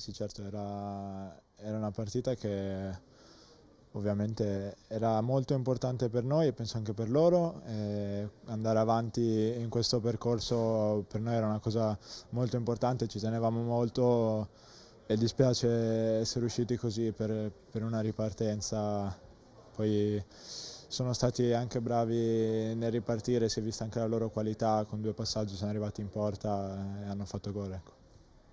sì, certo, era, era una partita che ovviamente era molto importante per noi e penso anche per loro. andare avanti in questo percorso per noi era una cosa molto importante, ci tenevamo molto e dispiace essere usciti così per, per una ripartenza. Poi sono stati anche bravi nel ripartire, si è vista anche la loro qualità, con due passaggi sono arrivati in porta e hanno fatto gol. Ecco.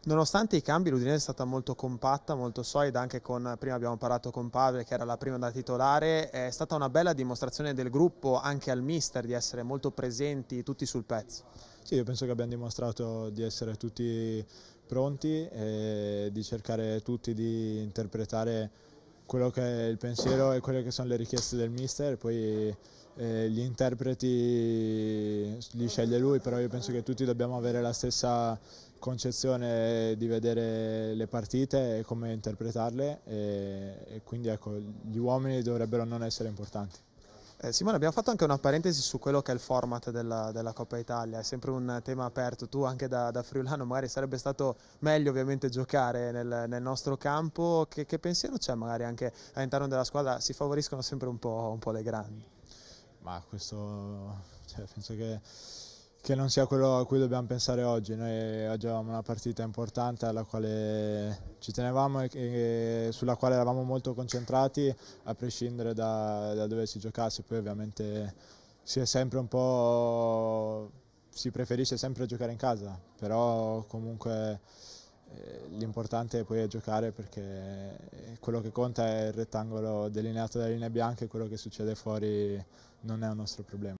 Nonostante i cambi l'Udinese è stata molto compatta, molto solida, anche con, prima abbiamo parlato con Pavel che era la prima da titolare, è stata una bella dimostrazione del gruppo anche al mister di essere molto presenti tutti sul pezzo. Sì, io penso che abbiamo dimostrato di essere tutti pronti e di cercare tutti di interpretare quello che è il pensiero e quelle che sono le richieste del mister, poi eh, gli interpreti li sceglie lui, però io penso che tutti dobbiamo avere la stessa concezione di vedere le partite e come interpretarle e, e quindi ecco, gli uomini dovrebbero non essere importanti. Eh, Simone, abbiamo fatto anche una parentesi su quello che è il format della, della Coppa Italia, è sempre un tema aperto, tu anche da, da Friulano magari sarebbe stato meglio ovviamente giocare nel, nel nostro campo, che, che pensiero c'è magari anche all'interno della squadra, si favoriscono sempre un po', un po le grandi? Ma questo, cioè, penso che che non sia quello a cui dobbiamo pensare oggi. Noi oggi avevamo una partita importante alla quale ci tenevamo e, e sulla quale eravamo molto concentrati a prescindere da, da, dove si giocasse. Poi ovviamente si è sempre un po' si preferisce sempre giocare in casa, però comunque eh, l'importante poi è giocare perché quello che conta è il rettangolo delineato dalle linee bianche, quello che succede fuori non è un nostro problema.